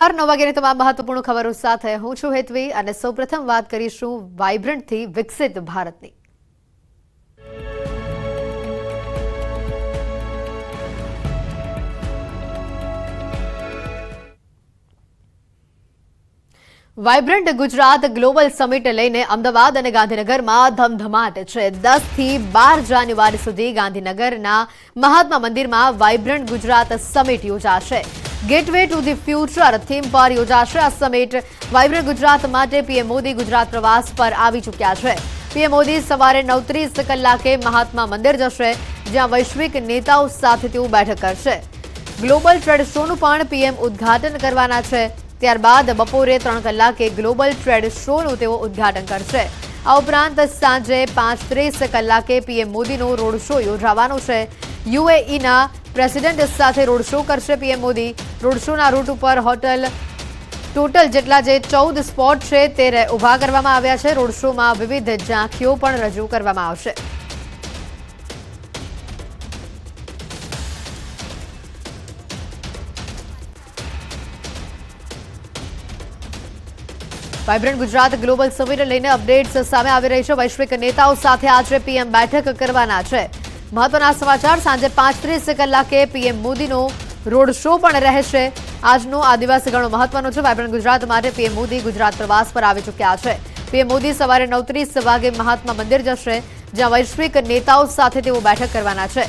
નમસ્કાર નવ વાગ્યાની તમામ મહત્વપૂર્ણ ખબરો સાથે હું છું હેતવી અને સૌપ્રથમ વાત કરીશું વાઇબ્રન્ટથી વિકસિત ભારતની. વાઇબ્રન્ટ ગુજરાત ગ્લોબલ સમિટ લઈને અમદાવાદ અને ગાંધીનગરમાં ધમધમાટ છે. દસથી બાર જાન્યુઆરી સુધી ગાંધીનગરના મહાત્મા મંદિરમાં વાઇબ્રન્ટ ગુજરાત સમિટ યોજાશે. Gateway to the future theme પર યોજાશે. આ સમિટ વાઇબ્રન્ટ ગુજરાત માટે પીએમ મોદી ગુજરાત પ્રવાસ પર આવી ચૂક્યા છે. પીએમ મોદી સવારે નવત્રીસ કલાકે મહાત્મા મંદિર જશે, જ્યાં વૈશ્વિક નેતાઓ સાથે તેઓ બેઠક કરશે. ગ્લોબલ ટ્રેડ શોનું પણ પીએમ ઉદ્ઘાટન કરવાના છે. ત્યારબાદ બપોરે ત્રણ કલાકે ગ્લોબલ ટ્રેડ શોનું તેઓ ઉદ્ઘાટન કરશે. આ ઉપરાંત સાંજે પાંચ ત્રીસ કલાકે પીએમ મોદીનો રોડ શો યોજાવાનો છે. યુએઈના પ્રેસિડેન્ટ સાથે રોડ શો કરશે પીએમ મોદી. રોડ શોના રૂટ ઉપર હોટલ ટોટલ જેટલા જે ચૌદ સ્પોટ છે તે ઊભા કરવામાં આવ્યા છે. રોડ શોમાં વિવિધ ઝાંખીઓ પણ રજૂ કરવામાં આવશે. વાઇબ્રન્ટ ગુજરાત ગ્લોબલ સમિટ લઈને અપડેટ્સ સામે આવી રહી છે. વૈશ્વિક નેતાઓ સાથે આજે પીએમ બેઠક કરવાના છે. મહત્વના સમાચાર. સાંજે પાંચ ત્રીસ કલાકે પીએમ મોદીનો રોડ શો પણ રહેશે. આજનો આદિવાસી ગણો મહત્વનો છે. વાયબ્રન્ટ ગુજરાત માટે પીએમ મોદી ગુજરાત પ્રવાસ પર આવી ચૂક્યા છે. પીએમ મોદી સવારે નવત્રીસ વાગે મહાત્મા મંદિર જશે, જ્યાં વૈશ્વિક નેતાઓ સાથે તેઓ બેઠક કરવાના છે.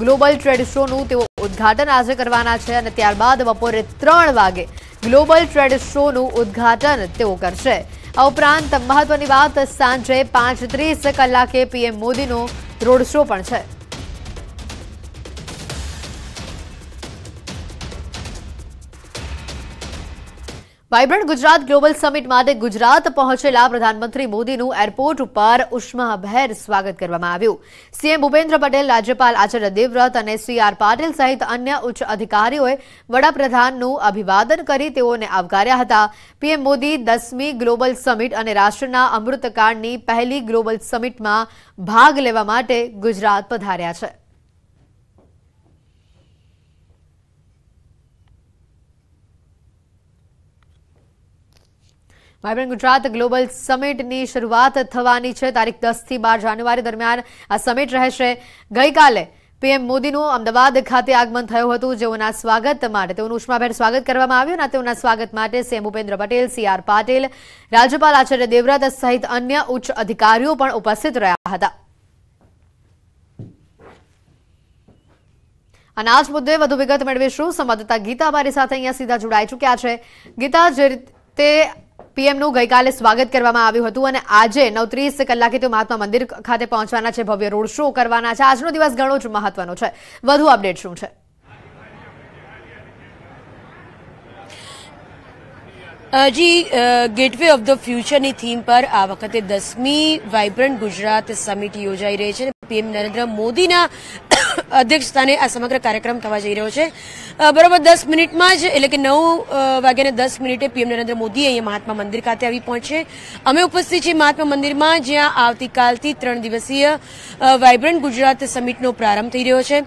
ગ્લોબલ ટ્રેડ શોનું તેઓ ઉદ્ઘાટન આજે કરવાના છે અને ત્યારબાદ બપોરે ત્રણ વાગે ગ્લોબલ ટ્રેડ શોનું ઉદ્ઘાટન તેઓ કરશે. આ ઉપરાંત મહત્વની વાત, સાંજે પાંચ ત્રીસ કલાકે પીએમ મોદીનો રોડ શો પણ છે. વાઇબ્રન્ટ ગુજરાત ગ્લોબલ સમિટ માટે ગુજરાત પહોંચેલા પ્રધાનમંત્રી મોદીનું એરપોર્ટ ઉપર ઉષ્માભેર સ્વાગત કરવામાં આવ્યું. સીએમ ભૂપેન્દ્ર પટેલ, રાજ્યપાલ આચાર્ય દેવવ્રત અને સી આર પાટીલ સહિત અન્ય ઉચ્ચ અધિકારીઓએ વડાપ્રધાનનું અભિવાદન કરી તેઓને આવકાર્યા હતા. પીએમ મોદી દસમી ગ્લોબલ સમિટ અને રાષ્ટ્રના અમૃતકાળની પહેલી ગ્લોબલ સમિટમાં ભાગ લેવા માટે ગુજરાત પધાર્યા છે. વાઇબ્રન્ટ ગુજરાત ગ્લોબલ સમિટની શરૂઆત થવાની છે. તારીખ દસથી બાર જાન્યુઆરી દરમિયાન આ સમિટ રહેશે. ગઈકાલે પીએમ મોદીનું અમદાવાદ ખાતે આગમન થયું હતું. જેઓના સ્વાગત માટે તેઓનું ઉષ્માભેર સ્વાગત કરવામાં આવ્યું અને તેઓના સ્વાગત માટે સીએમ ભૂપેન્દ્ર પટેલ, સીઆર પાટીલ, રાજ્યપાલ આચાર્ય દેવવ્રત સહિત અન્ય ઉચ્ચ અધિકારીઓ પણ ઉપસ્થિત રહ્યા હતા. અને આ મુદ્દે વધુ વિગત મેળવીશું. સંવાદદાતા ગીતા અમારી સાથે અહીંયા સીધા જોડાઈ ચૂક્યા છે. ગીતા, જે રીતે પીએમનું ગઈકાલે સ્વાગત કરવામાં આવ્યું હતું અને આજે નવત્રીસ કલાકે તેઓ મહાત્મા મંદિર ખાતે પહોંચવાના છે. ભવ્ય રોડ શો કરવાના છે. આજનો દિવસ ઘણો જ મહત્વનો છે. વધુ અપડેટ શું છે? જી ગેટવે ઓફ ધ ફ્યુચરની થીમ પર આ વખતે દસમી વાઇબ્રન્ટ ગુજરાત સમિટ યોજાઈ રહી છે. પીએમ નરેન્દ્ર મોદીના અધ્યક્ષસ્થાને આ સમગ્ર કાર્યક્રમ થવા જઈ રહ્યો છે. બરોબર દસ મિનિટમાં જ, એટલે કે નવ વાગ્યાને દસ મિનિટે પીએમ નરેન્દ્ર મોદી અહીંયા મહાત્મા મંદિર ખાતે આવી પહોંચે. અમે ઉપસ્થિત છીએ મહાત્મા મંદિરમાં, જ્યાં આવતીકાલથી ત્રણ દિવસીય વાયબ્રન્ટ ગુજરાત સમિટનો પ્રારંભ થઈ રહ્યો છે.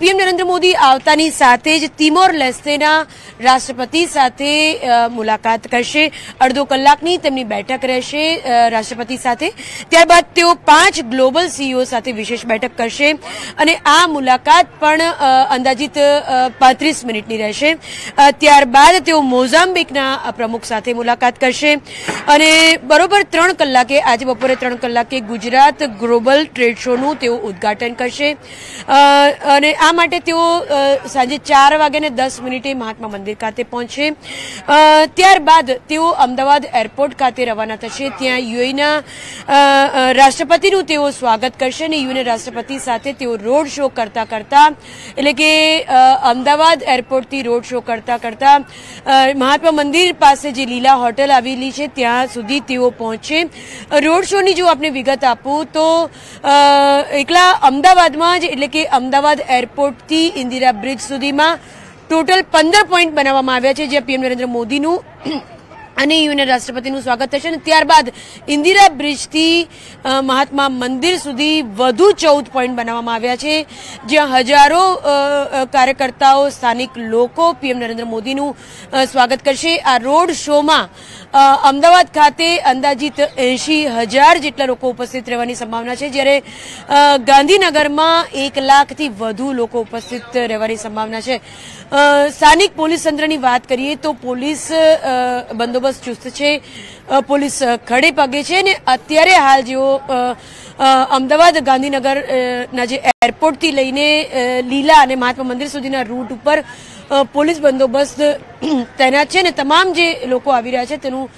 પીએમ નરેન્દ્ર મોદી આવતાની સાથે જ તિમોર લેસ્તેના રાષ્ટ્રપતિ સાથે મુલાકાત કરશે. અડધો કલાકની તેમની બેઠક રહેશે રાષ્ટ્રપતિ સાથે. ત્યારબાદ તેઓ પાંચ ગ્લોબલ સીઈઓ સાથે વિશેષ બેઠક કરશે. અને આ મુલાકાત પણ અંદાજિત પાંત્રીસ મિનિટની રહેશે. ત્યારબાદ તેઓ મોઝામ્બિકના પ્રમુખ સાથે મુલાકાત કરશે. અને બરોબર ત્રણ કલાકે, આજે બપોરે ત્રણ કલાકે ગુજરાત ગ્લોબલ ટ્રેડ શોનું તેઓ ઉદ્ઘાટન કરશે. અને આ માટે તેઓ સાંજે ચાર વાગ્યાને દસ મિનિટે મહાત્મા મંદિર ખાતે પહોંચશે. ત્યારબાદ તેઓ અમદાવાદ એરપોર્ટ ખાતે રવાના થશે. ત્યાં યુએના રાષ્ટ્રપતિનું તેઓ સ્વાગત કરશે અને યુએના રાષ્ટ્રપતિ સાથે તેઓ રોડ શો કરતા કરતા, એટલે કે અમદાવાદ એરપોર્ટથી રોડ શો કરતા કરતા મહાત્મા મંદિર પાસે જે લીલા હોટલ આવેલી છે, ત્યાં સુધી તેઓ પહોંચે. રોડ શોની જો આપણે વિગત આપું, તો એકલા અમદાવાદમાં જ, એટલે કે અમદાવાદ એરપોર્ટથી ઇન્દિરા બ્રિજ સુધીમાં ટોટલ પંદર પોઈન્ટ બનાવવામાં આવ્યા છે જે પીએમ નરેન્દ્ર મોદીનું અને યુએન રાષ્ટ્રપતિનું સ્વાગત થશે અને ત્યારબાદ ઇન્દિરા બ્રિજથી મહાત્મા મંદિર સુધી વધુ ચૌદ પોઈન્ટ બનાવવામાં આવ્યા છે, જ્યાં હજારો કાર્યકર્તાઓ, સ્થાનિક લોકો પીએમ નરેન્દ્ર મોદીનું સ્વાગત કરશે. આ રોડ શોમાં અમદાવાદ ખાતે અંદાજિત એંશી હજાર જેટલા લોકો ઉપસ્થિત રહેવાની સંભાવના છે, જ્યારે ગાંધીનગરમાં એક લાખથી વધુ લોકો ઉપસ્થિત રહેવાની સંભાવના છે. સ્થાનિક પોલીસ તંત્રની વાત કરીએ તો પોલીસ બંદોબસ્ત ચુસ્ત છે. પોલીસ ખડે પગે છે ને અત્યારે હાલ જેઓ અમદાવાદ ગાંધીનગરના જે એરપોર્ટથી લઈને લીલા અને મહાત્મા મંદિર સુધીના રૂટ ઉપર પોલીસ બંદોબસ્ત તૈનાત છે ને તમામ જે લોકો આવી રહ્યા છે તેનું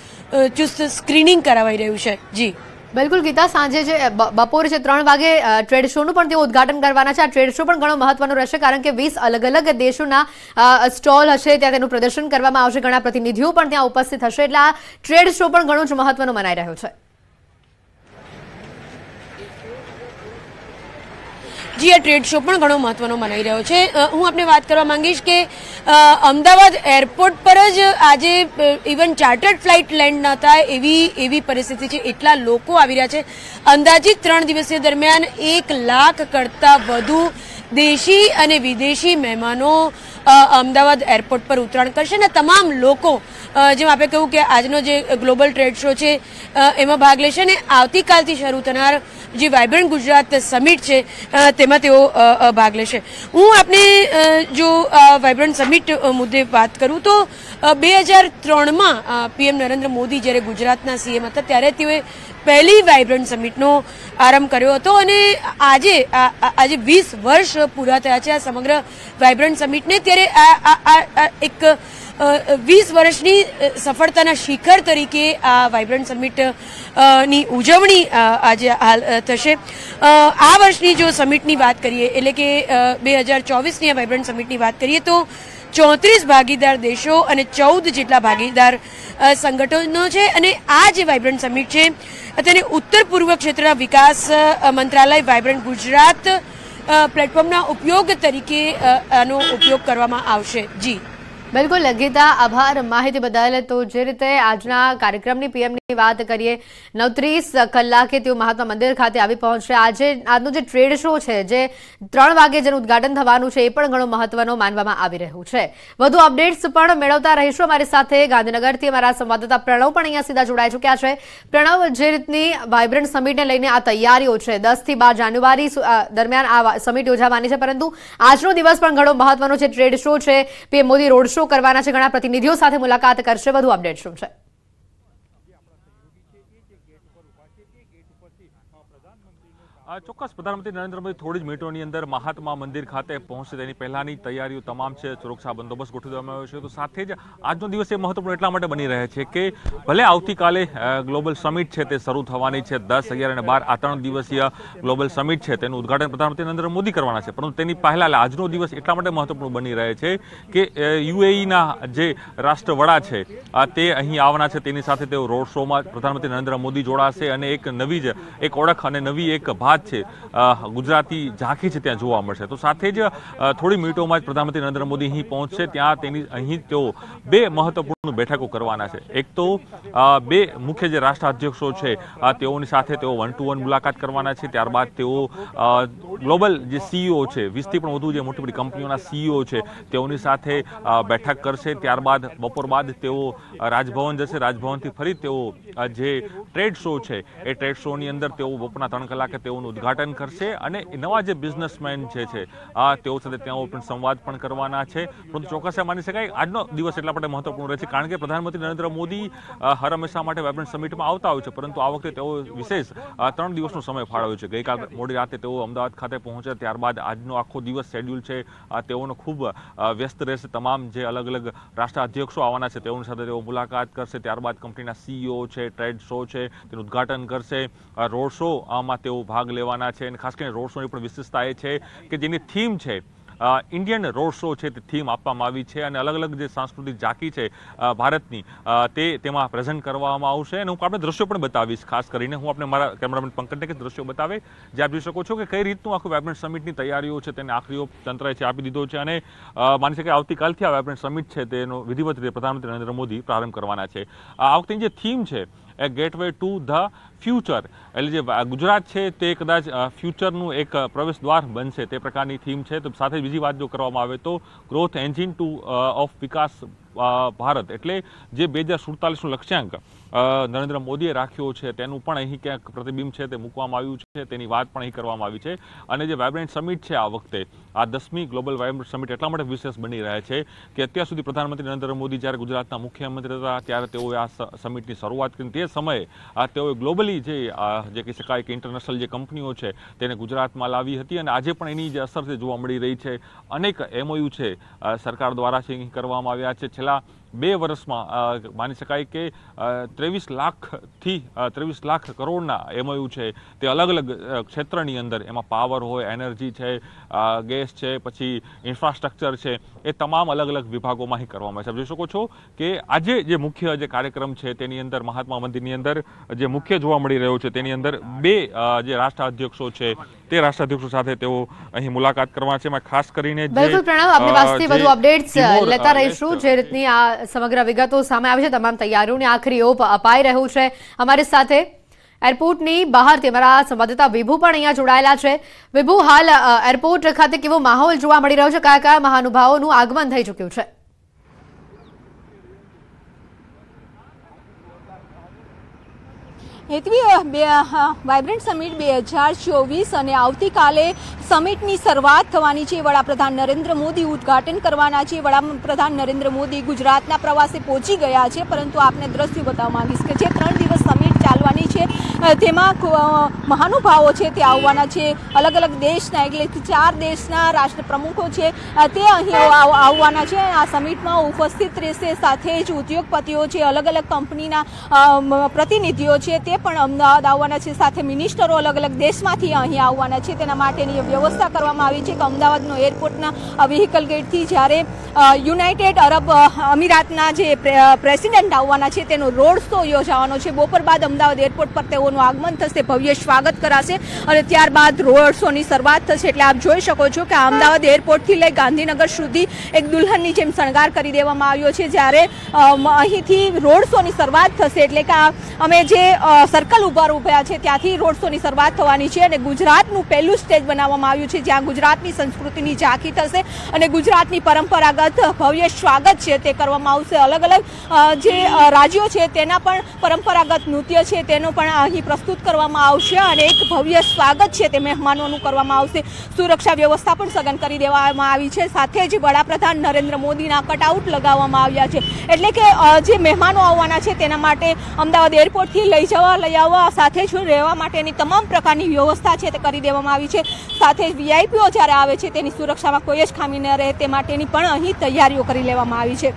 ચુસ્ત સ્ક્રીનિંગ કરાવાઈ રહ્યું છે. જી. બિલકુલ ગીતા, સાંજે જે બપોરે છે ત્રણ વાગે ટ્રેડ શોનું પણ તેઓ ઉદઘાટન કરવાના છે. આ ટ્રેડ શો પણ ઘણો મહત્વનો રહેશે કારણ કે વીસ અલગ અલગ દેશોના સ્ટોલ હશે, ત્યાં તેનું પ્રદર્શન કરવામાં આવશે. ઘણા પ્રતિનિધિઓ પણ ત્યાં ઉપસ્થિત હશે. એટલે આ ટ્રેડ શો પણ ઘણો જ મહત્વનો મનાઈ રહ્યો છે. જી આ ટ્રેડ શો પણ ઘણો મહત્વનો મનાઈ રહ્યો છે. હું આપને વાત કરવા માંગીશ કે અમદાવાદ એરપોર્ટ પર જ આજે ઇવન ચાર્ટર્ડ ફ્લાઇટ લેન્ડ ન થાય એવી એવી પરિસ્થિતિ છે. એટલા લોકો આવી રહ્યા છે. અંદાજિત ત્રણ દિવસીય દરમિયાન એક લાખ કરતાં વધુ દેશી અને વિદેશી મહેમાનો અમદાવાદ એરપોર્ટ પર ઉતરાણ કરશે અને તમામ લોકો જેમ આપણે કહ્યું કે આજનો જે ગ્લોબલ ટ્રેડ શો છે એમાં ભાગ લેશે અને આવતીકાલથી શરૂ થનાર જે વાઇબ્રન્ટ ગુજરાત સમિટ છે તેમાં તેઓ ભાગ લેશે. હું આપને જો વાઇબ્રન્ટ સમિટ મુદ્દે વાત કરું તો બે હજાર ત્રણમાં પીએમ નરેન્દ્ર મોદી જ્યારે ગુજરાતના સીએમ હતા, ત્યારે તેઓએ પહેલી વાઇબ્રન્ટ સમિટનો આરંભ કર્યો હતો અને આજે આજે વીસ વર્ષ પૂરા થયા છે આ સમગ્ર વાઇબ્રન્ટ સમિટને. ત્યારે આ એક વીસ વર્ષની સફળતાના શિખર તરીકે આ વાઇબ્રન્ટ સમિટની ઉજવણી આજે હાલ થશે. આ વર્ષની જો સમિટની વાત કરીએ, એટલે કે બે હજાર ચોવીસની આ વાઇબ્રન્ટ સમિટની વાત કરીએ, તો ચોત્રીસ ભાગીદાર દેશો અને ચૌદ જેટલા ભાગીદાર સંગઠનો છે અને આ જે વાઇબ્રન્ટ સમિટ છે, તેને ઉત્તર પૂર્વ ક્ષેત્રના વિકાસ મંત્રાલય વાઇબ્રન્ટ ગુજરાત પ્લેટફોર્મના ઉપયોગ તરીકે આનો ઉપયોગ કરવામાં આવશે. જી. બિલકુલ લગીતા આભાર. માહિતી બદલ તો જે રીતે આજના કાર્યક્રમની પીએમની વાત કરીએ, નવત્રીસ કલાકે તેઓ મહાત્મા મંદિર ખાતે આવી પહોંચશે. આજે આજનો જે ટ્રેડ શો છે, જે ત્રણ વાગે જેનું ઉદઘાટન થવાનું છે, એ પણ ઘણો મહત્વનો માનવામાં આવી રહ્યું છે. વધુ અપડેટ્સ પણ મેળવતા રહીશું અમારી સાથે ગાંધીનગરથી અમારા સંવાદદાતા પ્રણવ પણ અહીંયા સીધા જોડાઈ ચૂક્યા છે. પ્રણવ, જે રીતની વાઇબ્રન્ટ સમિટને લઈને આ તૈયારીઓ છે, દસથી બાર જાન્યુઆરી દરમિયાન આ સમિટ યોજાવાની છે, પરંતુ આજનો દિવસ પણ ઘણો મહત્વનો છે. ટ્રેડ શો છે, પીએમ મોદી રોડ શો કરવાના છે. ઘણા પ્રતિનિધિઓ સાથે મુલાકાત કરશે. વધુ અપડેટ શું છે? ચોક્કસ પ્રધાનમંત્રી નરેન્દ્ર મોદી થોડી જ મિનિટોની અંદર મહાત્મા મંદિર ખાતે પહોંચશે. તેની પહેલાની તૈયારીઓ તમામ છે. સુરક્ષા બંદોબસ્ત ગોઠવી દેવામાં આવ્યો છે. તો સાથે જ આજનો દિવસ એ મહત્વપૂર્ણ એટલા માટે બની રહે છે કે ભલે આવતીકાલે ગ્લોબલ સમિટ છે તે શરૂ થવાની છે. દસ, અગિયાર અને બાર આ ત્રણ દિવસીય ગ્લોબલ સમિટ છે તેનું ઉદઘાટન પ્રધાનમંત્રી નરેન્દ્ર મોદી કરવાના છે. પરંતુ તેની પહેલા આજનો દિવસ એટલા માટે મહત્વપૂર્ણ બની રહે છે કે યુએઈના જે રાષ્ટ્રવડા છે તે અહીં આવવાના છે. તેની સાથે તેઓ રોડ શોમાં પ્રધાનમંત્રી નરેન્દ્ર મોદી જોડાશે અને એક નવી જ, એક ઓળખ અને નવી એક ભાત છે. ગુજરાતી ઝાંખી છે ત્યાં જોવા મળશે. તો સાથે જ થોડી મિનિટોમાં જ પ્રધાનમંત્રી નરેન્દ્ર મોદી અહીં પહોંચશે. ત્યાં તેની, અહીં તેઓ બે મહત્વપૂર્ણ બેઠકો કરવાના છે. એક તો બે મુખ્ય જે રાષ્ટ્રાધ્યક્ષો છે તેઓની સાથે તેઓ વન ટુ વન મુલાકાત કરવાના છે. ત્યારબાદ તેઓ ગ્લોબલ જે સીઈઓ છે, વીસથી પણ વધુ જે મોટી મોટી કંપનીઓના સીઈઓ છે, તેઓની સાથે બેઠક કરશે. ત્યારબાદ બપોર બાદ તેઓ રાજભવન જશે. રાજભવનથી ફરી તેઓ જે ટ્રેડ શો છે, એ ટ્રેડ શોની અંદર તેઓ બપોરના ત્રણ કલાકે તેઓનું ઉદ્ઘાટન કરશે અને નવા જે બિઝનેસમેન જે છે, આ તેઓ સાથે તેઓ પણ સંવાદ પણ કરવાના છે. પરંતુ ચોક્કસ માની શકાય આજનો દિવસ એટલા માટે મહત્વપૂર્ણ રહે છે કારણ કે પ્રધાનમંત્રી નરેન્દ્ર મોદી હર હંમેશા માટે વાઇબ્રન્ટ સમિટમાં આવતા હોય છે. પરંતુ આ વખતે તેઓ વિશેષ ત્રણ દિવસનો સમય ફાળવ્યો છે. ગઈકાલ મોડી રાતે તેઓ અમદાવાદ ખાતે પહોંચ્યા. ત્યારબાદ આજનો આખો દિવસ શેડ્યુલ છે. તેઓનો ખૂબ વ્યસ્ત રહેશે. તમામ જે અલગ અલગ રાષ્ટ્રાધ્યક્ષો આવવાના છે, તેઓની સાથે તેઓ મુલાકાત કરશે. ત્યારબાદ કંપનીના સીઈઓ છે, ટ્રેડ શો છે, તેનું ઉદ્ઘાટન કરશે. રોડ શો આમાં તેઓ ભાગ લેવાના છે અને ખાસ કરીને રોડ શોની પણ વિશેષતા એ છે કે જેની થીમ છે ઇન્ડિયન રોડ શો છે તે થીમ આપવામાં આવી છે અને અલગ અલગ જે સાંસ્કૃતિક ઝાંકી છે ભારતની તે તેમાં પ્રેઝન્ટ કરવામાં આવશે અને હું આપણે દ્રશ્યો પણ બતાવીશ ખાસ કરીને હું આપણે મારા કેમેરામેન પંકજને કે દ્રશ્યો બતાવે જે આપ શકો છો કે કઈ રીતનું આખું વાઇબ્રન્ટ સમિટની તૈયારીઓ છે તેને આખરીઓ તંત્રએ છે આપી દીધો છે અને માની શકાય આવતીકાલથી આ વાઇબ્રન્ટ સમિટ છે તેનો વિધિવત રીતે પ્રધાનમંત્રી નરેન્દ્ર મોદી પ્રારંભ કરવાના છે. આ વખતે જે થીમ છે એ ગેટવે ટુ ધ ફ્યુચર. એટલે જે ગુજરાત છે તે કદાચ ફ્યુચરનું એક પ્રવેશ દ્વાર બનશે તે પ્રકારની થીમ છે. તો સાથે બીજી વાત જો કરવામાં આવે તો ગ્રોથ એન્જિન ટુ ઓફ વિકાસ ભારત. એટલે જે બે હજાર સુડતાલીસનું લક્ષ્યાંક નરેન્દ્ર મોદીએ રાખ્યો છે, તેનું પણ અહીં ક્યાંક પ્રતિબિંબ છે, તે મૂકવામાં આવ્યું છે, તેની વાત પણ અહીં કરવામાં આવી છે. અને જે વાઇબ્રન્ટ સમિટ છે આ વખતે, આ દસમી ગ્લોબલ વાઇબ્રન્ટ સમિટ એટલા માટે વિશેષ બની રહે છે કે અત્યાર સુધી પ્રધાનમંત્રી નરેન્દ્ર મોદી જ્યારે ગુજરાતના મુખ્યમંત્રી હતા, ત્યારે તેઓએ આ સમિટની શરૂઆત કરી. તે સમયે, આ તેઓએ ગ્લોબલી જે જે કહી શકાય કે ઇન્ટરનેશનલ જે કંપનીઓ છે, તેને ગુજરાતમાં લાવી હતી. અને આજે પણ એની જે અસર છે, જોવા મળી રહી છે. અનેક એમઓયુ છે સરકાર દ્વારા છે કરવામાં આવ્યા છે. છેલ્લા બે વર્ષમાં માની શકાય કે ત્રેવીસ લાખથી ત્રેવીસ લાખ કરોડના એમઓયુ છે. તે અલગ અલગ ક્ષેત્રની અંદર એમાં પાવર હોય, એનર્જી છે ગેસ છે, પછી ઇન્ફ્રાસ્ટ્રક્ચર છે, એ તમામ અલગ અલગ વિભાગોમાં કરવામાં આવે છે. જોઈ શકો છો કે આજે જે મુખ્ય જે કાર્યક્રમ છે તેની અંદર, મહાત્મા મંદિરની અંદર, જે મુખ્ય જોવા મળી રહ્યો છે તેની અંદર બે જે જે રાષ્ટ્રાધ્યક્ષો છે તે રાષ્ટ્રાધ્યક્ષો સાથે તેઓ અહીં મુલાકાત કરવા છે. એમાં ખાસ કરીને બિલકુલ પ્રણવ આપની પાસેથી વધુ અપડેટ્સ લેતા રહીશું. જે રીતની આ સમગ્ર વિગતો સામે આવી છે તમામ તૈયારીઓને આખરી ઓપ અપાઈ રહ્યું છે. અમારી સાથે એરપોર્ટની બહારથી અમારા સંવાદદાતા વિભુ પણ અહીંયા જોડાયેલા છે. વિભુ હાલ એરપોર્ટ ખાતે કેવો માહોલ જોવા મળી રહ્યો છે? કયા કયા મહાનુભાવોનું આગમન થઈ ચૂક્યું છે? હેતવી બે વાઇબ્રન્ટ સમિટ બે હજાર ચોવીસ અને આવતીકાલે સમિટની શરૂઆત થવાની છે. વડાપ્રધાન નરેન્દ્ર મોદી ઉદ્ઘાટન કરવાના છે. વડાપ્રધાન નરેન્દ્ર મોદી ગુજરાતના પ્રવાસે પહોંચી ગયા છે, પરંતુ આપને દ્રશ્યો બતાવવા માંગીશ કે જે ત્રણ દિવસ ચાલવાની છે. તેમાં મહાનુભાવો છે તે આવવાના છે. અલગ અલગ દેશના, એટલે ચાર દેશના રાષ્ટ્ર પ્રમુખો છે. તે અહીં આવવાના છે. આ સમિટમાં ઉપસ્થિત રહેશે. સાથે જ ઉદ્યોગપતિઓ છે, અલગ અલગ કંપનીના પ્રતિનિધિઓ છે તે પણ અમદાવાદ આવવાના છે. સાથે મિનિસ્ટરો અલગ અલગ દેશમાંથી અહીં આવવાના છે. તેના માટેની વ્યવસ્થા કરવામાં આવી છે કે અમદાવાદનો એરપોર્ટના વ્હીકલ ગેટથી જ્યારે યુનાઇટેડ અરબ અમીરાતના જે પ્રેસિડેન્ટ આવવાના છે, તેનો રોડ શો યોજાવાનો છે. બપોર બાદ અમદાવાદ એરપોર્ટ પર તેઓનું આગમન થશે, ભવ્ય સ્વાગત કરાશે અને ત્યારબાદ રોડ શોની શરૂઆત થશે. એટલે આપ જોઈ શકો છો કે અમદાવાદ એરપોર્ટથી લઈ ગાંધીનગર સુધી એક દુલ્હનની જેમ શણગાર કરી દેવામાં આવ્યો છે. જ્યારે અહીંથી રોડ શોની શરૂઆત થશે એટલે કે અમે જે સર્કલ ઊભા છે ત્યાંથી રોડ શોની શરૂઆત થવાની છે અને ગુજરાતનું પહેલું સ્ટેજ બનાવવામાં આવ્યું છે, જ્યાં ગુજરાતની સંસ્કૃતિની ઝાંખી થશે અને ગુજરાતની પરંપરાગત ભવ્ય સ્વાગત છે તે કરવામાં આવશે. અલગ અલગ જે રાજ્યો છે તેના પણ પરંપરાગત નૃત્ય છે તેનો પણ અહીં પ્રસ્તુત કરવામાં આવશે અને એક ભવ્ય સ્વાગત છે તે મહેમાનોનું કરવામાં આવશે. સુરક્ષા વ્યવસ્થા પણ સઘન કરી દેવામાં આવી છે. સાથે જ વડાપ્રધાન નરેન્દ્ર મોદીના કટઆઉટ લગાવવામાં આવ્યા છે. એટલે કે જે મહેમાનો આવવાના છે તેના માટે અમદાવાદ એરપોર્ટથી લઈ જવા, લઈ આવવા, સાથે જ રહેવા માટેની તમામ પ્રકારની વ્યવસ્થા છે તે કરી દેવામાં આવી છે. સાથે વીઆઈપીઓ જ્યારે આવે છે તેની સુરક્ષામાં કોઈ જ ખામી ન રહે તે માટેની પણ અહીં તૈયારીઓ કરી લેવામાં આવી છે.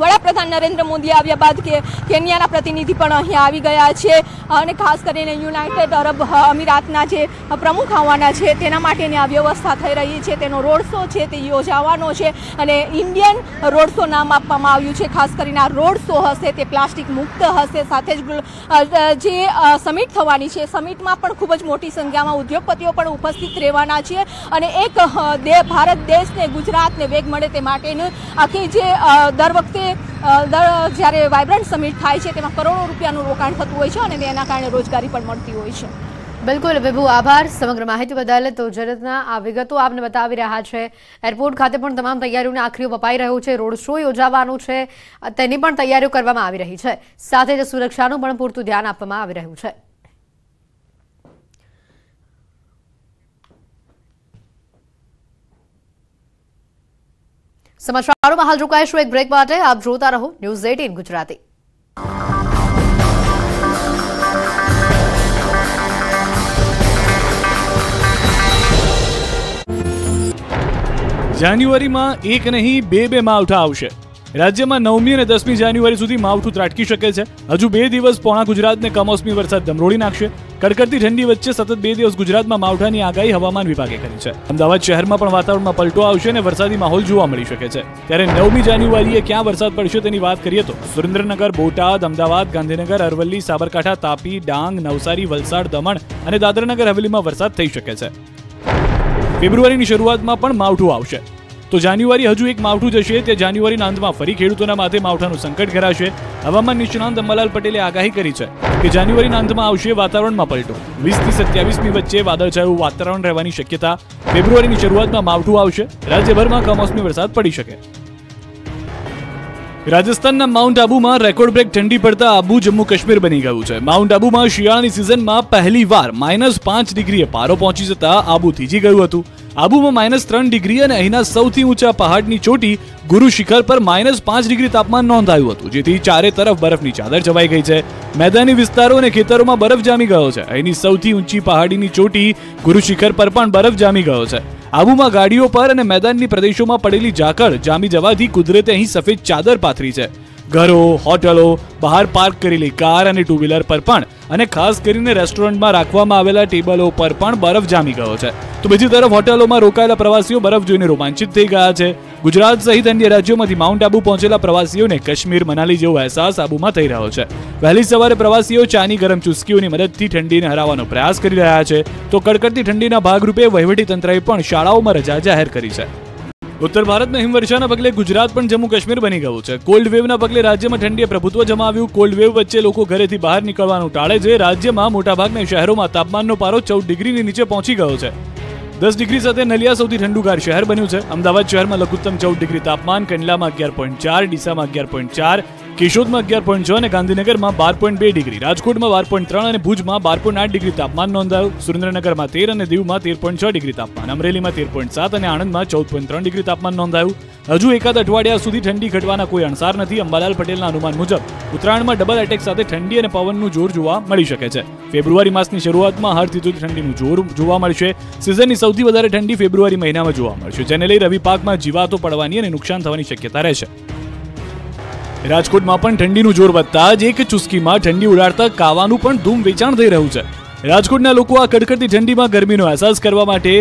વડાપ્રધાન નરેન્દ્ર મોદી આવ્યા બાદ કે કેન્યાના પ્રતિનિધિ પણ અહીંયા આવી ગયા છે. અને ખાસ કરીને યુનાઇટેડ અરબ અમીરાતના જે પ્રમુખ આવવાના છે, તેના માટેની આ વ્યવસ્થા થઈ રહી છે. તેનો રોડ શો છે, તે યોજાવાનો છે અને ઇન્ડિયન રોડ શો નામ આપવામાં આવ્યું છે. ખાસ કરીને આ રોડ શો હશે, તે પ્લાસ્ટિક મુક્ત હશે. સાથે જ જે સમિટ થવાની છે, સમિટમાં પણ ખૂબ જ મોટી સંખ્યામાં ઉદ્યોગપતિઓ પણ ઉપસ્થિત રહેવાના છે અને એક ભારત દેશને ગુજરાતને વેગ મળે તે માટેનું આખી જે દર વખતે જ્યારે વાઇબ્રન્ટ સમિટ થાય છે, તેમાં કરોડો રૂપિયાનું રોકાણ થતું હોય છે અને તેના કારણે રોજગારી પણ મળતી હોય છે. બિલકુલ, વિભુ, આભાર. સમગ્ર માહિતી બદલ તો જરૂરતના આ વિગતો આપને બતાવી રહ્યા છે. એરપોર્ટ ખાતે પણ તમામ તૈયારીઓને આખરીઓ અપાઈ રહ્યું છે. રોડ શો યોજાવાનો છે. તેની પણ તૈયારીઓ કરવામાં આવી રહી છે. સાથે જ સુરક્ષાનું પણ પૂરતું ધ્યાન આપવામાં આવી રહ્યું છે. સમાચારોમાં હાલ રોકાઈશું એક બ્રેક માટે. આપ જોતા રહો ન્યૂઝ એટીન ગુજરાતી. જાન્યુઆરીમાં એક નહીં, બે બે માવઠા આવશે. રાજ્યમાં નવમી અને દસમી જાન્યુઆરી સુધી માવઠું ત્રાટકી શકે છે. હજુ બે દિવસ પોણા ગુજરાતને કમોસમી વરસાદ ધમરોળી નાખશે. કડકડતી ઠંડી વચ્ચે સતત બે દિવસ ગુજરાતમાં માવઠાની આગાહી હવામાન વિભાગે કરી છે. અમદાવાદ શહેરમાં પણ વાતાવરણમાં પલટો આવશે અને વરસાદી માહોલ જોવા મળી શકે છે. ત્યારે નવમી જાન્યુઆરીએ ક્યાં વરસાદ પડશે તેની વાત કરીએ તો સુરેન્દ્રનગર, બોટાદ, અમદાવાદ, ગાંધીનગર, અરવલ્લી, સાબરકાંઠા, તાપી, ડાંગ, નવસારી, વલસાડ, દમણ અને દાદરાનગર હવેલીમાં વરસાદ થઈ શકે છે. ફેબ્રુઆરીની શરૂઆતમાં પણ માવઠું આવશે. તો જાન્યુઆરી હજુ એક માવઠું જશે તે જાન્યુઆરીના અંતમાં ફરી ખેડૂતોના માથે માવઠાનું સંકટ ઘેરાશે. હવામાન નિષ્ણાંત અંબાલાલ પટેલે આગાહી કરી છે કે જાન્યુઆરીના અંતમાં આવશે વાતાવરણમાં પલટો. વીસથી સત્યાવીસમી વચ્ચે વાદળછાયું વાતાવરણ રહેવાની શક્યતા. ફેબ્રુઆરીની શરૂઆતમાં માવઠું આવશે. રાજ્યભરમાં કમોસમી વરસાદ પડી શકે. રાજસ્થાનના માઉન્ટ આબુમાં રેકોર્ડ બ્રેક ઠંડી પડતા આબુ જમ્મુ કાશ્મીર બની ગયું છે. માઉન્ટ આબુમાં શિયાળાની સિઝનમાં પહેલી વાર માઇનસ પાંચ ડિગ્રીએ પારો પહોંચી જતા આબુ થીજી ગયું હતું. આબુમાં માઇનસ ત્રણ ડિગ્રી અને અહીંના સૌથી ઊંચા પહાડની ચોટી ગુરુ શિખર પર માઇનસ પાંચ ડિગ્રી તાપમાન નોંધાયું હતું, જેથી ચારે તરફ બરફની ચાદર છવાઈ ગઈ છે. મેદાની વિસ્તારો અને ખેતરોમાં બરફ જામી ગયો છે. અહીંની સૌથી ઊંચી પહાડીની ચોટી ગુરુ શિખર પર પણ બરફ જામી ગયો છે. આબુમાં ગાડીઓ પર અને મેદાનની પ્રદેશોમાં પડેલી ઝાકળ જામી જવાથી કુદરતે અહીં સફેદ ચાદર પાથરી છે. ઘરો, હોટલો, બહાર પાર્ક કરેલી કાર અને ટુ વ્હીલર પર પણ અને ખાસ કરીને રેસ્ટોરન્ટમાં રાખવામાં આવેલા ટેબલો પર પણ બરફ જામી ગયો છે. તો બીજી તરફ હોટલોમાં રોકાયેલા પ્રવાસીઓ બરફ જોઈને રોમાંચિત થઈ ગયા છે. ગુજરાત સહિત અન્ય રાજ્યોમાંથી માઉન્ટ આબુ પહોંચેલા પ્રવાસીઓને કાશ્મીર મનાલી જેવો અહેસાસ આબુમાં થઈ રહ્યો છે. વહેલી સવારે પ્રવાસીઓ ચાની ગરમ ચુસ્કીઓની મદદથી ઠંડીને હરાવવાનો પ્રયાસ કરી રહ્યા છે. તો કડકડતી ઠંડીના ભાગરૂપે વહીવટી તંત્રએ પણ શાળાઓમાં રજા જાહેર કરી છે. ઉત્તર ભારતમાં હિમવર્ષાના પગલે ગુજરાત પણ જમ્મુ કાશ્મીર બની ગયું છે. કોલ્ડ વેવના પગલે રાજ્યમાં ઠંડીએ પ્રભુત્વ જમાવ્યું. કોલ્ડ વેવ વચ્ચે લોકો ઘરેથી બહાર નીકળવાનું ટાળે છે. રાજ્યમાં મોટાભાગના શહેરોમાં તાપમાનનો પારો ચૌદ ડિગ્રીની નીચે પહોંચી ગયો છે. દસ ડિગ્રી સાથે નલિયા સૌથી ઠંડુગાર શહેર બન્યું છે. અમદાવાદ શહેરમાં લઘુત્તમ ચૌદ ડિગ્રી તાપમાન, કંડલામાં અગિયાર પોઈન્ટ ચાર, ડીસામાં અગિયાર પોઈન્ટ ચાર કેશોદમાં અગિયાર પોઈન્ટ છ અને ગાંધીનગરમાં બાર પોઈન્ટ બે ડિગ્રી. રાજકોટમાં બાર પોઈન્ટ ત્રણ અને ભુજમાં બાર પોઈન્ટ આઠ ડિગ્રી તાપમાન નોંધાયું. સુરેન્દ્રનગરમાં તેર અને દીવમાં તેર પોઈન્ટ છ ડિગ્રી તાપમાન. અમરેલીમાં તેર પોઈન્ટ સાત અને આણંદમાં ચૌદ પોઈન્ટ ત્રણ ડિગ્રી તાપમાન નોંધાયું. હજુ એકાદ અઠવાડિયા સુધી ઠંડી ઘટવાના કોઈ અણસાર નથી. અંબાલાલ પટેલના અનુમાન મુજબ ઉત્તરાયણમાં ડબલ એટેક સાથે ઠંડી અને પવનનું જોર જોવા મળી શકે છે. ફેબ્રુઆરી માસની શરૂઆતમાં હળથી સુધી ઠંડીનું જોર જોવા મળશે. સિઝનની સૌથી વધારે ઠંડી ફેબ્રુઆરી મહિનામાં જોવા મળશે. જેને લઈ રવિ પાકમાં જીવાતો પડવાની અને નુકસાન થવાની શક્યતા રહેશે. રાજકોટમાં પણ ઠંડીનું જોર વધતા જ એક ચુસ્કીમાં ઠંડી ઉડાડતા કાવાનું પણ ધૂમ વેચાણ થઈ રહ્યું છે. રાજકોટના લોકો આ કડકડતી ઠંડીમાં ગરમીનો અહેસાસ કરવા માટે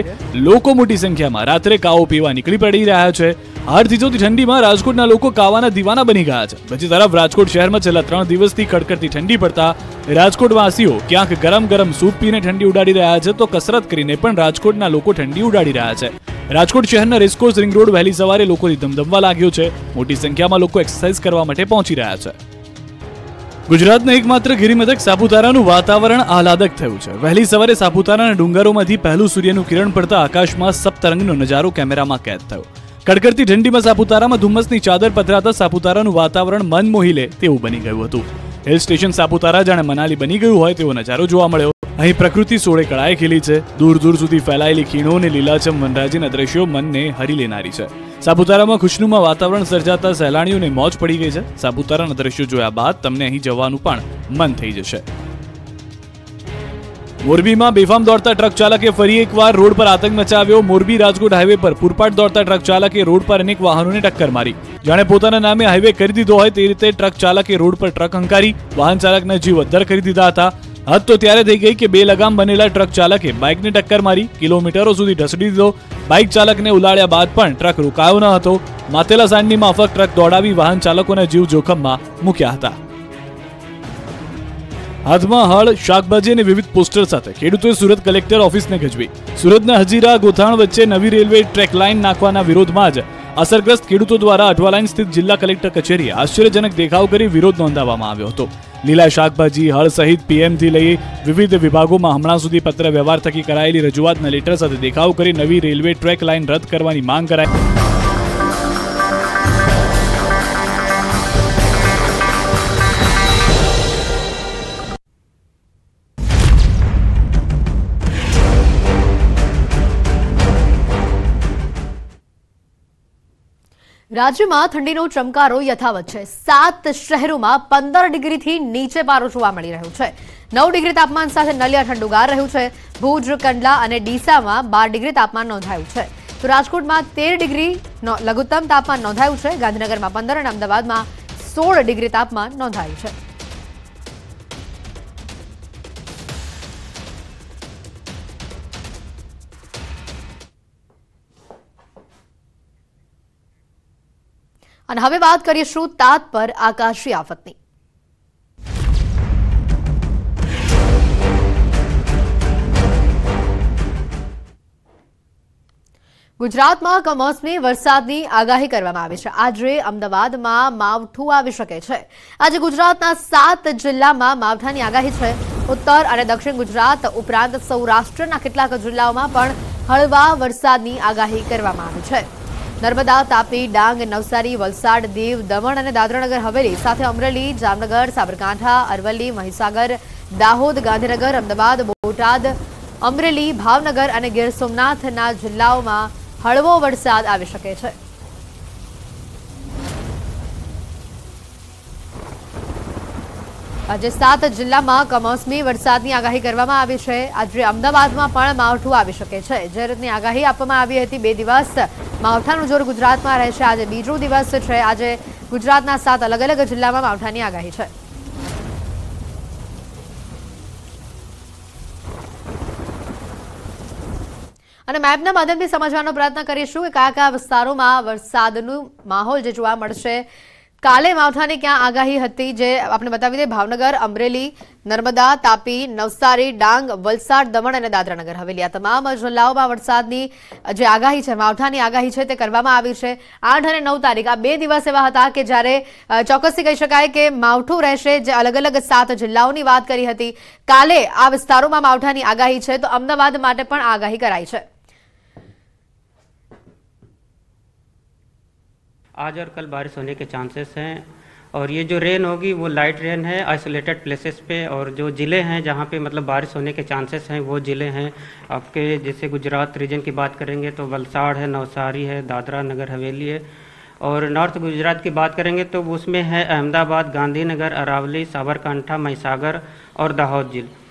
લોકો મોટી સંખ્યામાં રાત્રે કાવો પીવા નીકળી પડી રહ્યા છે. હાર થીજોતી ઠંડીમાં રાજકોટના લોકો કાવાના દીવાના બની ગયા છે. બીજી તરફ રાજકોટ શહેરમાં છેલ્લા ત્રણ દિવસથી કડકડતી ઠંડી પડતા રાજકોટવાસીઓ ક્યાંક ગરમ ગરમ સૂપ પીને ઠંડી ઉડાડી રહ્યા છે તો કસરત કરીને પણ રાજકોટના લોકો ઠંડી ઉડાડી રહ્યા છે. રાજકોટ શહેરના રેસકોર્સ રિંગ રોડ વહેલી સવારે લોકોથી ધમધમવા લાગ્યો છે. મોટી સંખ્યામાં લોકો એક્સરસાઇઝ કરવા માટે પહોંચી રહ્યા છે. ગુજરાતના એકમાત્ર ગિરિમથક સાપુતારાનું વાતાવરણ આહલાદક થયું છે. વહેલી સવારે સાપુતારાના ડુંગરોમાંથી પહેલું સૂર્યનું કિરણ પડતા આકાશમાં સપ્તરંગનો નજારો કેમેરામાં કેદ થયો. કડકડતી ઠંડીમાં સાપુતારામાં ધુમ્મસની ચાદર પથરાતા સાપુતારાનું વાતાવરણ મન મોહી લે તેવું બની ગયું હતું. હિલ સ્ટેશન સાપુતારા જાણે મનાલી બની ગયું હોય તેવો નજારો જોવા મળ્યો. અહીં પ્રકૃતિ સોળે કળાએ ખીલી છે. દૂર દૂર સુધી ફેલાયેલી ખીણો અને લીલાછમ વનરાજીના દ્રશ્યો મનને હરી લેનારી છે. સાપુતારામાં ખુશનુમા વાતાવરણ સર્જાતા સહેલાણીઓને મોજ પડી ગઈ છે. સાપુતારાના દ્રશ્યો જોયા બાદ તમને અહીં જવાનું પણ મન થઈ જશે. મોરબીમાં બેફામ દોડતા ટ્રક ચાલકે ફરી એકવાર રોડ પર આતંક મચાવ્યો. મોરબી રાજકોટ હાઈવે પર પૂરપાટ દોડતા ટ્રક ચાલકે રોડ પર અનેક વાહનોને ટક્કર મારી. જાણે પોતાના નામે હાઈવે કરી દીધો હોય તે રીતે ટ્રક ચાલકે રોડ પર ટ્રક હંકારી, વાહન ચાલકના જીવ અદ્ધર કરી દીધા હતા. હદ તો ત્યારે થઈ ગઈ કે બે લગામ બનેલા ટ્રક ચાલકે બાઇકને ટક્કર મારી, કિલોમીટરો સુધી ઢસડી દીધો. બાઇક ચાલકને ઉલાળ્યા બાદ પણ ટ્રક રોકાયો ન હતો. માતેલા સાંડની માફક ટ્રક દોડાવી વાહન ચાલકોના જીવ જોખમમાં મૂક્યા હતા. હાથમાં હળ, શાકભાજી અને વિવિધ પોસ્ટર સાથે. ખેડૂતોએ સુરત કલેક્ટર ઓફિસને ગજવી. સુરતના હજીરા, ગોથાણ વચ્ચે નવી રેલવે ટ્રેક લાઇન નાખવાના વિરોધમાં જ અસરગ્રસ્ત ખેડૂતો દ્વારા અઠવાલાઇન સ્થિત જિલ્લા કલેક્ટર કચેરીએ આશ્ચર્યજનક દેખાવ કરી વિરોધ નોંધાવવામાં આવ્યો હતો. લીલા શાકભાજી, હળ સહિત પીએમથી લઈ વિવિધ વિભાગોમાં હમણાં સુધી પત્ર વ્યવહાર થકી કરાયેલી રજૂઆતના લેટર સાથે દેખાવ કરી નવી રેલવે ટ્રેક લાઇન રદ કરવાની માંગ કરાઈ. રાજ્યમાં ઠંડીનો ચમકારો યથાવત છે. સાત શહેરોમાં પંદર ડિગ્રીથી નીચે પારો જોવા મળી રહ્યો છે. નવ ડિગ્રી તાપમાન સાથે નલિયા ઠંડુગાર રહ્યું છે. ભુજ, કંડલા અને ડીસામાં બાર ડિગ્રી તાપમાન નોંધાયું છે. તો રાજકોટમાં તેર ડિગ્રી લઘુત્તમ તાપમાન નોંધાયું છે. ગાંધીનગરમાં પંદર અને અમદાવાદમાં સોળ ડિગ્રી તાપમાન નોંધાયું છે. અને હવે વાત કરીશું તાત પર આકાશી આફતની. ગુજરાતમાં કમોસમી વરસાદની આગાહી કરવામાં આવી છે. આજે અમદાવાદમાં માવઠું આવી શકે છે. આજે ગુજરાતના સાત જિલ્લામાં માવઠાની આગાહી છે. ઉત્તર અને દક્ષિણ ગુજરાત ઉપરાંત સૌરાષ્ટ્રના કેટલાક જિલ્લાઓમાં પણ હળવા વરસાદની આગાહી કરવામાં આવી છે. નર્મદા, તાપી, ડાંગ, નવસારી, વલસાડ, દીવ, દમણ અને દાદરાનગર હવેલી, સાથે અમરેલી, જામનગર, સાબરકાંઠા, અરવલ્લી, મહીસાગર, દાહોદ, ગાંધીનગર, અમદાવાદ, બોટાદ, અમરેલી, ભાવનગર અને ગીર સોમનાથના જિલ્લાઓમાં હળવો વરસાદ આવી શકે છે. આજે સાત જિલ્લામાં કમોસમી વરસાદની આગાહી કરવામાં આવી છે. આજે અમદાવાદમાં પણ માવઠું આવી શકે છે. જે રીતની આગાહી આપવામાં આવી હતી, બે દિવસ માવઠાનું જોર ગુજરાતમાં રહેશે આજે બીજો દિવસ છે. આજે ગુજરાતના સાત અલગ અલગ જિલ્લામાં માવઠાની આગાહી છે. અને મેપના માધ્યમથી સમજવાનો પ્રયત્ન કરીશું કે કયા કયા વિસ્તારોમાં વરસાદનું માહોલ જે જોવા મળશે. કાલે માવઠાની ક્યાં આગાહી હતી જે આપણે બતાવી દઈએ, ભાવનગર, અમરેલી, નર્મદા, તાપી, નવસારી, ડાંગ, વલસાડ, દમણ અને દાદરાનગર. હવેલી આ તમામ જિલ્લાઓમાં વરસાદની જે આગાહી છે, માવઠાની આગાહી છે તે કરવામાં આવી છે. આઠ અને નવ તારીખ, આ બે દિવસ એવા હતા કે જ્યારે ચોક્કસથી કહી શકાય કે માવઠું રહેશે જે અલગ અલગ સાત જિલ્લાઓની વાત કરી હતી. કાલે આ વિસ્તારોમાં માવઠાની આગાહી છે, તો અમદાવાદ માટે પણ આગાહી કરાઈ છે. आज और कल बारिश होने के चांसेस हैं। और ये जो रेन होगी, वो लाइट रेन है आइसोलेटेड प्लेसेस पे। और जो ज़िले हैं जहाँ पे मतलब बारिश होने के चांसेस हैं, वो ज़िले हैं। आपके जैसे गुजरात रीजन की बात करेंगे तो वलसाड़ है, नवसारी है, दादरा नगर, हवेली है। और नॉर्थ गुजरात की बात करेंगे तो उसमें है अहमदाबाद, गांधीनगर, अरावली, साबरकांठा, महिसागर और दाहोद ज़िले।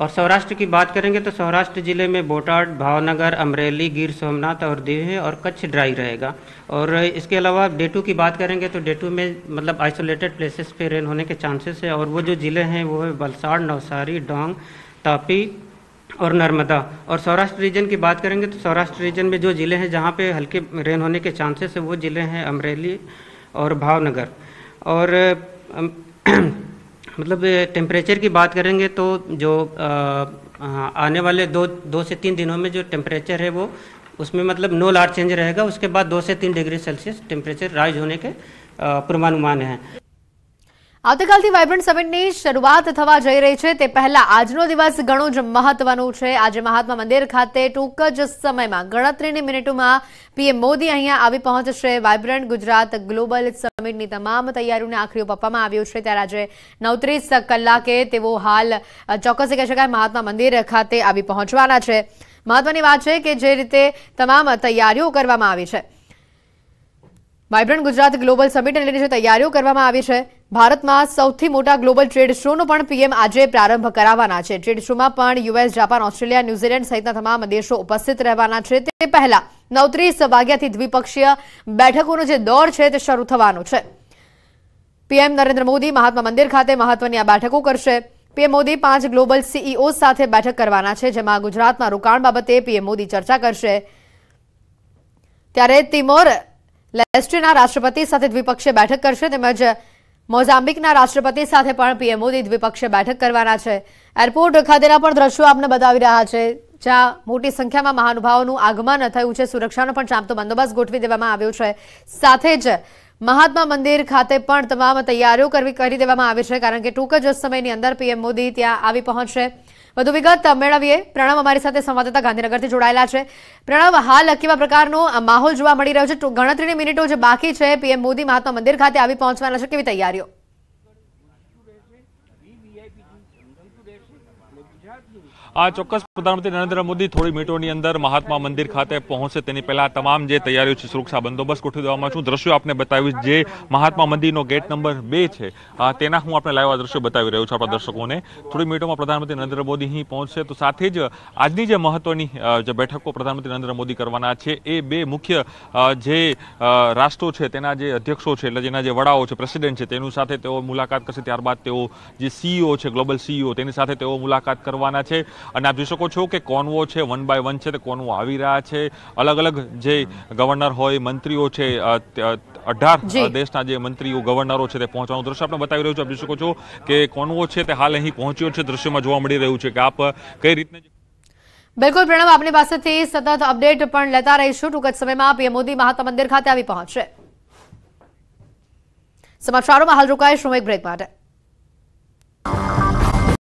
और सौराष्ट्र की बात करेंगे तो सौराष्ट्र ज़िले में बोटाड, भावनगर, अमरेली, गिर सोमनाथ और दीव और कच्छ ड्राई रहेगा। और इसके अलावा डेटू की बात करेंगे तो डेटू में मतलब आइसोलेटेड प्लेसेस पे रेन होने के चांसेस है और वो जो ज़िले हैं वो है बलसाड़ नवसारी, डोंग, तापी और नर्मदा। और सौराष्ट्र रीजन की बात करेंगे तो सौराष्ट्र रीजन में जो ज़िले हैं जहाँ पे हल्के रेन होने के चांसेस है वो ज़िले हैं अमरेली और भावनगर। और मतलब टेम्परेचर की बात करेंगे तो जो आने वाले दो दो से तीन दिनों में जो टेम्परेचर है वो, उसमें मतलब नो लार्ज चेंज रहेगा। उसके बाद दो से तीन डिग्री सेल्सियस टेम्परेचर राइज होने के पूर्वानुमान हैं। આવતીકાલથી વાઇબ્રન્ટ સમિટની શરૂઆત થવા જઈ રહી છે. તે પહેલા આજનો દિવસ ઘણો જ મહત્વનો છે. આજે મહાત્મા મંદિર ખાતે ટૂંક જ સમયમાં, ગણતરીની મિનિટોમાં પીએમ મોદી અહીંયા આવી પહોંચશે. વાઇબ્રન્ટ ગુજરાત ગ્લોબલ સમિટની તમામ તૈયારીઓને આખરી આપવામાં આવ્યો છે. ત્યારે આજે નવત્રીસ કલાકે તેઓ હાલ ચોક્કસ કહી શકાય મહાત્મા મંદિર ખાતે આવી પહોંચવાના છે. મહત્વની વાત છે કે જે રીતે તમામ તૈયારીઓ કરવામાં આવી છે. વાઇબ્રન્ટ ગુજરાત ગ્લોબલ સમિટને લઈને જે તૈયારીઓ કરવામાં આવી છે ભારતમાં સૌથી મોટા ગ્લોબલ ટ્રેડ શોનો પણ પીએમ આજે પ્રારંભ કરાવવાના છે. ટ્રેડ શોમાં પણ યુએસ, જાપાન, ઓસ્ટ્રેલિયા, ન્યૂઝીલેન્ડ સહિતના તમામ દેશો ઉપસ્થિત રહેવાના છે. તે પહેલા નવત્રીસ વાગ્યાથી દ્વિપક્ષીય બેઠકોનો જે દોર છે તે શરૂ થવાનો છે. પીએમ નરેન્દ્ર મોદી મહાત્મા મંદિર ખાતે મહત્વની આ બેઠકો કરશે. પીએમ મોદી પાંચ ગ્લોબલ સીઈઓ સાથે બેઠક કરવાના છે, જેમાં ગુજરાતમાં રોકાણ બાબતે પીએમ મોદી ચર્ચા કરશે. ત્યારે તિમોર, લેસ્ટેના રાષ્ટ્રપતિ સાથે દ્વિપક્ષીય બેઠક કરશે તેમજ મોઝામ્બિકના રાષ્ટ્રપતિ સાથે પણ પીએમ મોદી દ્વિપક્ષીય બેઠક કરવાના છે. એરપોર્ટ ખાતેના પણ દ્રશ્યો આપને બતાવી રહ્યા છે. જ્યાં મોટી સંખ્યામાં મહાનુભાવોનું આગમન થયું છે. સુરક્ષાનો પણ ચાંપતો બંદોબસ્ત ગોઠવી દેવામાં આવ્યો છે. સાથે જ મહાત્મા મંદિર ખાતે પણ તમામ તૈયારીઓ કરવી કરી દેવામાં આવી છે, કારણ કે ટૂંક જ સમયની અંદર પીએમ મોદી ત્યાં આવી પહોંચશે. વધુ વિગત મેળવીએ. પ્રણવ અમારી સાથે સંવાદદાતા ગાંધીનગરથી જોડાયેલા છે. પ્રણવ, હાલ કેવા પ્રકારનો માહોલ જોવા મળી રહ્યો છે? ગણતરીની મિનિટો જે બાકી છે, પીએમ મોદી મહાત્મા મંદિર ખાતે આવી પહોંચવાના છે. કેવી તૈયારીઓ? આ ચોક્કસ પ્રધાનમંત્રી નરેન્દ્ર મોદી થોડી મિનિટોની અંદર મહાત્મા મંદિર ખાતે પહોંચશે. તેની પહેલા તમામ જે તૈયારીઓ છે, સુરક્ષા બંદોબસ્ત ગોઠવી દેવામાં છું. દ્રશ્યો આપને બતાવીશ, જે મહાત્મા મંદિરનો ગેટ નંબર બે છે. તેના હું આપણે લાઈવ આ દ્રશ્યો બતાવી રહ્યો છું આપણા દર્શકોને. થોડી મિનિટોમાં પ્રધાનમંત્રી નરેન્દ્ર મોદી અહીં પહોંચશે. તો સાથે જ આજની જે મહત્વની જે બેઠકો પ્રધાનમંત્રી નરેન્દ્ર મોદી કરવાના છે, એ બે મુખ્ય જે રાષ્ટ્રો છે, તેના જે અધ્યક્ષો છે, એટલે જેના જે વડાઓ છે, પ્રેસિડેન્ટ છે, તેની સાથે તેઓ મુલાકાત કરશે. ત્યારબાદ તેઓ જે સીઈઓ છે, ગ્લોબલ સીઈઓ તેની સાથે તેઓ મુલાકાત કરવાના છે. અને આપ જોઈ શકો છો કે કોનવો છે? વન બાય વન છે તે કોનવો આવી રહ્યા છે. અલગ અલગ જે ગવર્નર હોય મંત્રીઓ છે અઢાર દેશના જે મંત્રીઓ ગવર્નરો છે તે પહોંચવાનું દ્રશ્ય આપણે બતાવી રહ્યું છે. આપ જોઈ શકો છો કે કોનવો છે તે હાલ અહીં પહોંચ્યો છે દ્રશ્યમાં જોવા મળી રહ્યું છે કે આપ કઈ રીતને બિલકુલ પ્રણવ આપની પાસેથી સતત અપડેટ પણ લેતા રહીશું. ટૂંક જ સમયમાં પીએમ મોદી મહાત્મા મંદિર ખાતે આવી પહોંચશે સમાચારોમાં હાલ રોકાઈશું એક બ્રેક માટે.